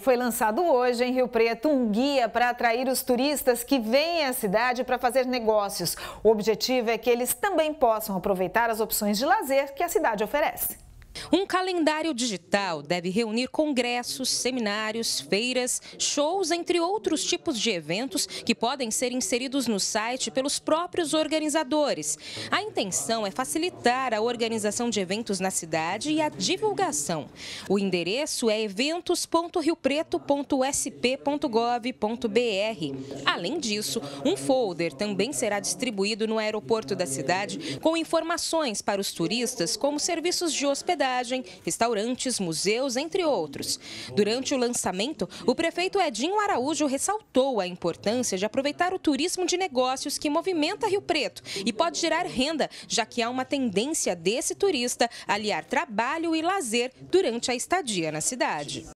Foi lançado hoje em Rio Preto um guia para atrair os turistas que vêm à cidade para fazer negócios. O objetivo é que eles também possam aproveitar as opções de lazer que a cidade oferece. Um calendário digital deve reunir congressos, seminários, feiras, shows, entre outros tipos de eventos que podem ser inseridos no site pelos próprios organizadores. A intenção é facilitar a organização de eventos na cidade e a divulgação. O endereço é eventos.riopreto.sp.gov.br. Além disso, um folder também será distribuído no aeroporto da cidade com informações para os turistas como serviços de hospedagem hospedagem, restaurantes, museus, entre outros. Durante o lançamento, o prefeito Edinho Araújo ressaltou a importância de aproveitar o turismo de negócios que movimenta Rio Preto e pode gerar renda, já que há uma tendência desse turista aliar trabalho e lazer durante a estadia na cidade.